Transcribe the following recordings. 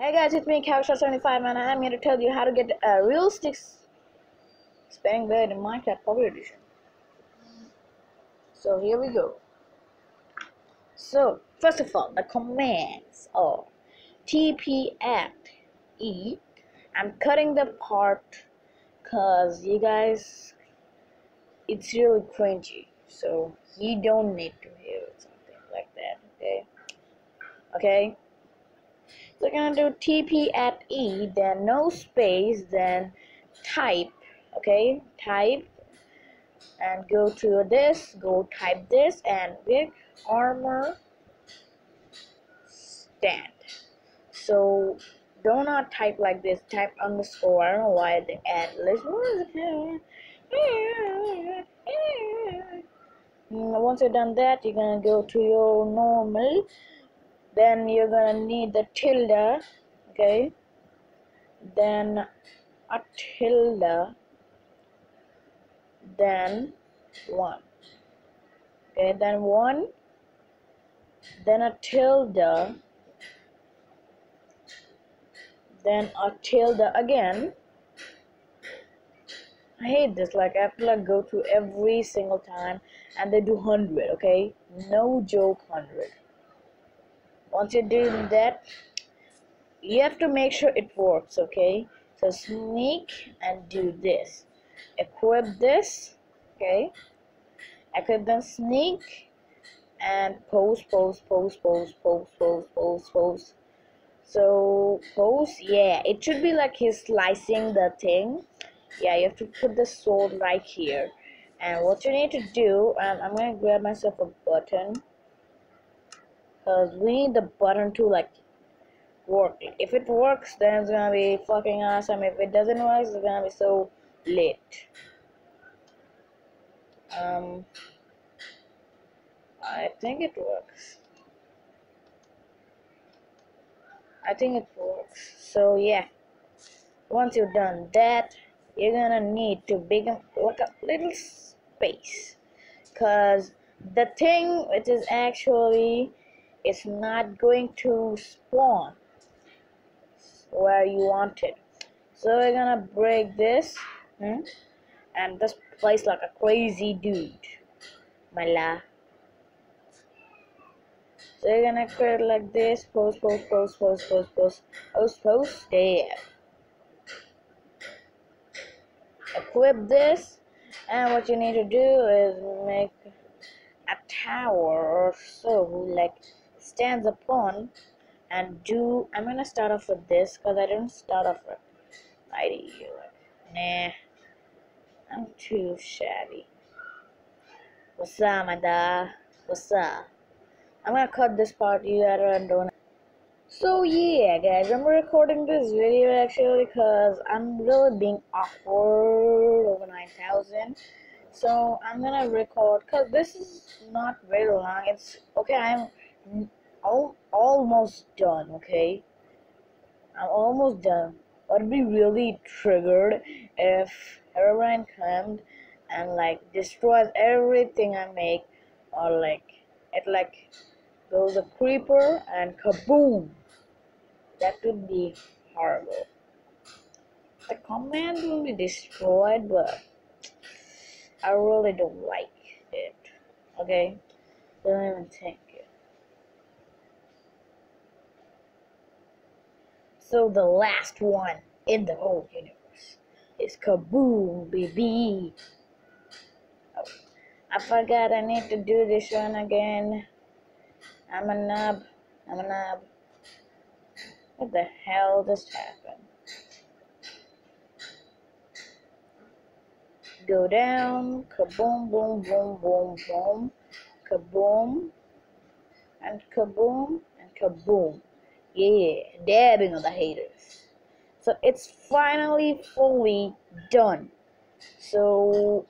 Hey guys, it's me, Cowshot75, and I'm here to tell you how to get a realistic spinning blade in Minecraft Pocket Edition. So here we go. So, first of all, the commands are TP at E. I'm cutting the part because you guys, it's really cringy. So, you don't need to hear something like that, okay? Okay? So we're gonna do TP at E, then no space, then type, okay? Type and go to this, go type this and get armor stand. So do not type like this, type underscore. Why the ad list. Once you're done that, you're gonna go to your normal then you're gonna need the tilde okay? Then a tilde then one okay? Then one then a tilde then a tilde again. I hate this like I have to like go through every single time and they do 100 okay? No joke 100 once you're doing that you have to make sure it works okay? So sneak and do this. Equip this okay? Equip then sneak and pose pose pose pose pose pose pose pose so pose yeah it should be like he's slicing the thing. Yeah you have to put the sword right here. And what you need to do um, I'm gonna grab myself a button because we need the button to like work. If it works then it's gonna be fucking awesome. If it doesn't work it's gonna be so late um I think it works. I think it works. So yeah. Once you've done that you're gonna need to begin like a little space. Because the thing which is actually it's not going to spawn where you want it. So we're gonna break this hmm? and this place like a crazy dude mala so you're gonna create like this post post post post post post post post there equip this and what you need to do is make a tower or so like stands upon and do I'm gonna start off with this because I didn't start off with ID like nah I'm too shabby. What's up my da? What's up? I'm gonna cut this part you gotta don't so yeah guys I'm recording this video actually because I'm really being awkward over 9000 so I'm gonna record because this is not very long. It's okay I'm all, almost done, okay? I'm almost done. I'd be really triggered if Herobrine comes and like destroys everything I make or like it like goes a creeper and kaboom that would be horrible the command will be destroyed but I really don't like it okay don't even think So the last one in the whole universe is Kaboom, baby. Oh, I forgot I need to do this one again. I'm a nub. I'm a nub. What the hell just happened? Go down, kaboom, boom, boom, boom, boom, kaboom, and kaboom, and kaboom yeah dabbing on the haters. So it's finally fully done. So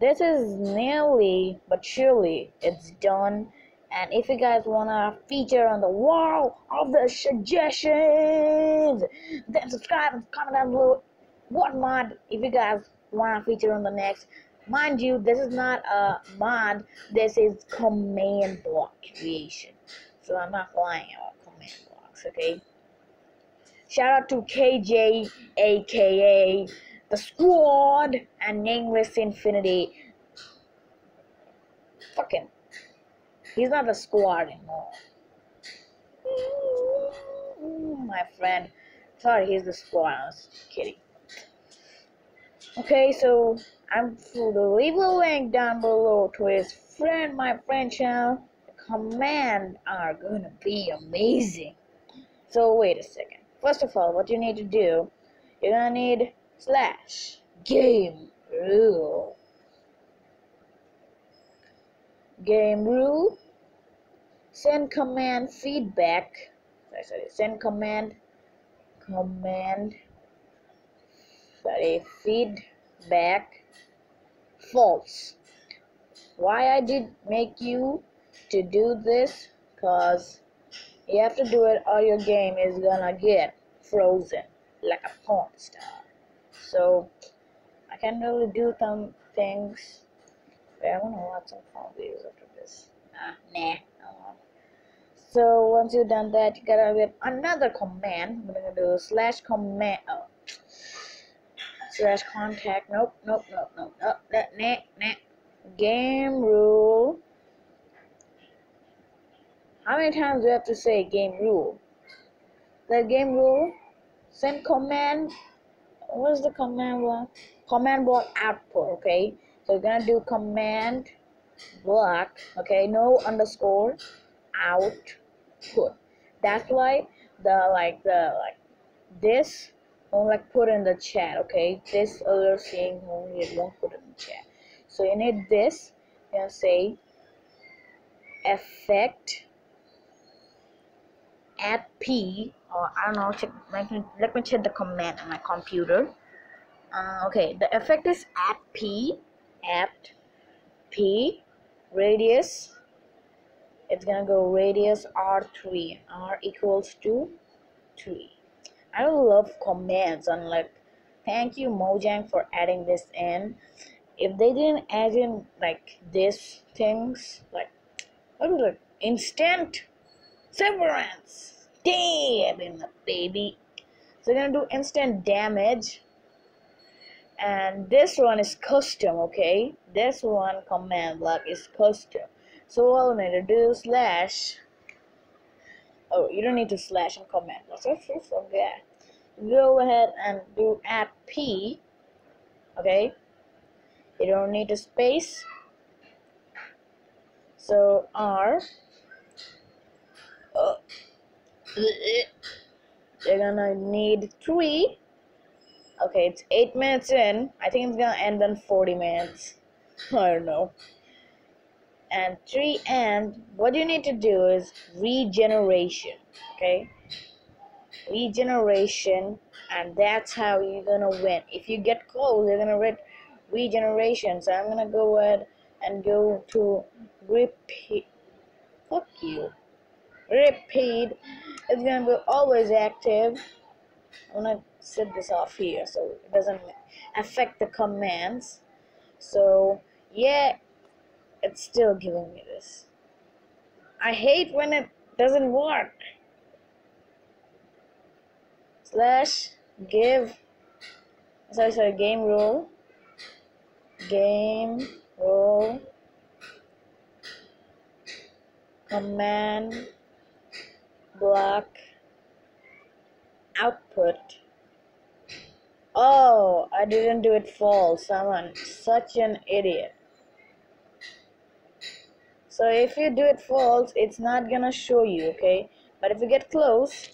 this is nearly but surely it's done. And if you guys wanna feature on the wall of the suggestions then subscribe and comment down below. What mod if you guys wanna feature on the next? Mind you this is not a mod. This is command block creation so I'm not flying out command blocks. okay? Shout out to KJ, aka the squad, and Nameless Infinity. Fucking, he's not the squad anymore. My friend, sorry, he's the squad. I was kidding. Okay, so I'm the leave a link down below to his friend, my friend channel. Command are gonna be amazing. So wait a second. First of all, what you need to do, you're gonna need slash game rule. Game rule. Send command feedback. Sorry, sorry. Send command. Command. Sorry. Feedback. False. Why I did make you to do this? Cause you have to do it or your game is gonna get frozen like a porn star. So I can really do some things. Wait, I wanna watch some porn videos after this. Ah, nah. So once you've done that, you gotta get another command. I'm gonna do slash command. Oh. Slash contact. Nope, nope, nope, nope, nope. That nah, nah. Game rule. How many times do you have to say game rule? The game rule, send command, what is the command block? Command block output, okay? So we're gonna do command block, okay? No underscore output. That's why the like the like this won't like put in the chat, okay? This other thing only it won't put in the chat. So you need this, you're gonna say effect at P or I don't know check let me, let me check the command on my computer. Uh, okay the effect is at P at P radius it's gonna go radius R3 R equals to 3 I love commands and like thank you Mojang for adding this in. If they didn't add in like this things like what it? Instant severance Damn it, baby. So we're gonna do instant damage. And this one is custom, okay? This one command block is custom. So all we need to do is slash. Oh, you don't need to slash in command block. So forget. Go ahead and do at P. Okay? You don't need a space. So R. Uh, they're gonna need three. Okay, it's eight minutes in. I think it's gonna end in 40 minutes. I don't know. And three and what you need to do is regeneration. Okay? Regeneration and that's how you're gonna win. If you get close, you're gonna read regeneration. So I'm gonna go ahead and go to repeat. Fuck you repeat. It's gonna be always active. I'm gonna set this off here so it doesn't affect the commands. So yeah it's still giving me this. I hate when it doesn't work. Slash give. Sorry sorry game rule. Game rule. Command block output. Oh I didn't do it false. I'm such an idiot. So if you do it false it's not gonna show you okay? But if you get close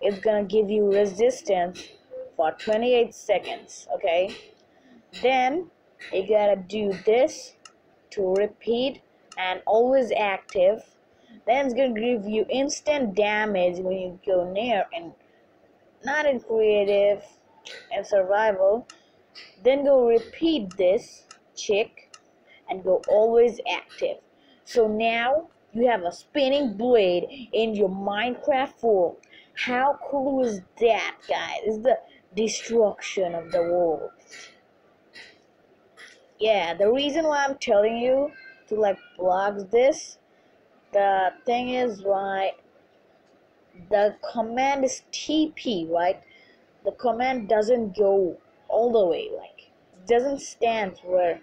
it's gonna give you resistance for 28 seconds okay? Then you gotta do this to repeat and always active then it's gonna give you instant damage when you go near and not in creative and survival. Then go repeat this chick and go always active. So now you have a spinning blade in your Minecraft world. How cool is that, guys? It's the destruction of the world. Yeah, the reason why I'm telling you to like block this the thing is why the command is TP, right? The command doesn't go all the way, like doesn't stand where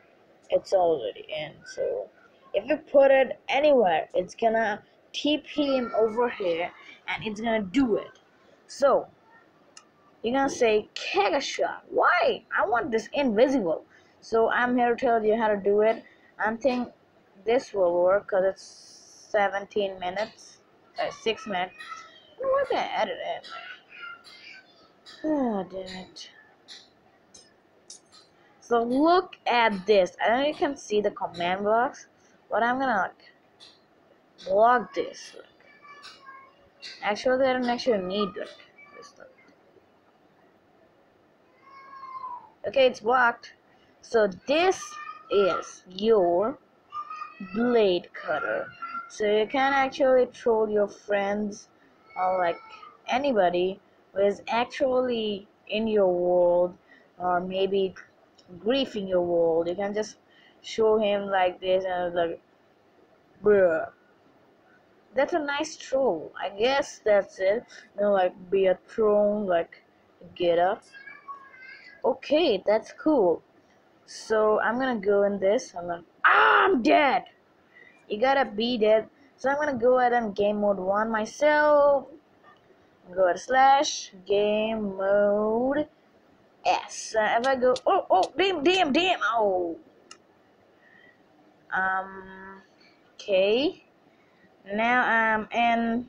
it's already in. So if you put it anywhere, it's gonna TP him over here, and it's gonna do it. So you're gonna say Kegashot. Why? I want this invisible. So I'm here to tell you how to do it. I think this will work because it's 17 minutes, uh, 6 minutes. Why can I edit it? Oh, damn it. So look at this. I know you can see the command box, but I'm gonna like block this. Actually, I don't actually need. Look. Okay, it's blocked. So this is your blade cutter. So you can actually troll your friends or like anybody who is actually in your world or maybe griefing your world. You can just show him like this and like bruh. That's a nice troll. I guess that's it. You know, like be a troll, like get up. Okay, that's cool. So I'm gonna go in this. I'm like, ah, I'm dead. You gotta beat it So I'm gonna go ahead and game mode one myself. Go ahead slash game mode S. Uh, if I go, oh, oh, damn, damn, damn, oh. Um, okay. Now I'm in,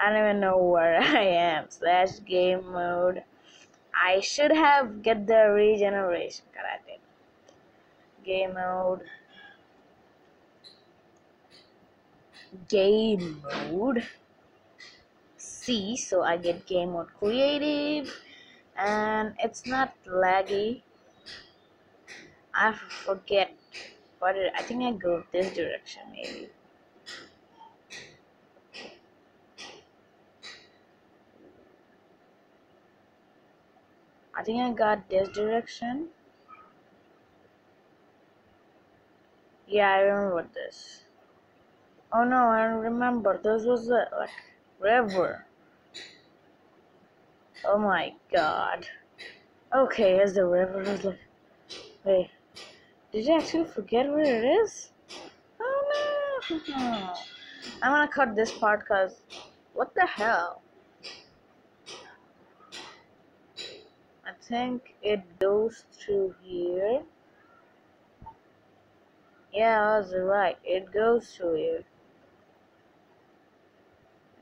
I don't even know where I am. Slash game mode. I should have get the regeneration. Did. Game mode. Game mode. C, so I get game mode creative and it's not laggy. I forget what it, I think I go this direction maybe. I think I got this direction. Yeah I remember this oh no I remember this was a like river Oh my god. Okay, here's the river. I like, wait, did you actually forget where it is? Oh no! I'm gonna cut this part because what the hell? I think it goes through here. Yeah, I was right. It goes through here.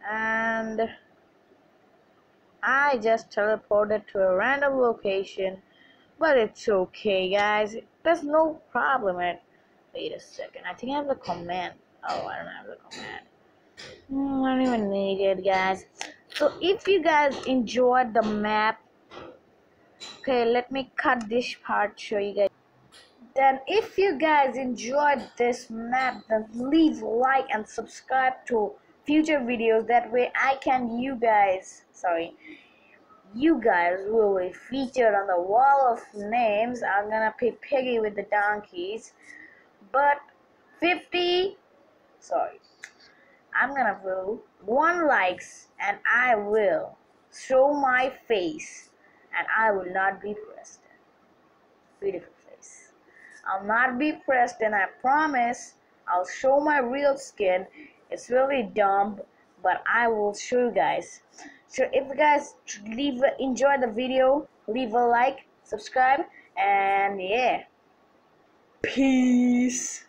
And I just teleported to a random location, but it's okay, guys. There's no problem. Wait a second. I think I have the command. Oh, I don't have the command. Mm, I don't even need it, guys. So if you guys enjoyed the map, okay, let me cut this part, show you guys. Then if you guys enjoyed this map, then leave like and subscribe to future videos that way I can you guys sorry you guys will be featured on the wall of names. I'm gonna pick Piggy with the donkeys. But 50 sorry I'm gonna vote one likes and I will show my face and I will not be pressed. Beautiful face. I'll not be pressed and I promise I'll show my real skin it's really dumb but I will show you guys. So if you guys leave enjoy the video leave a like subscribe and yeah. Peace.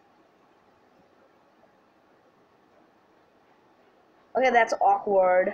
Okay that's awkward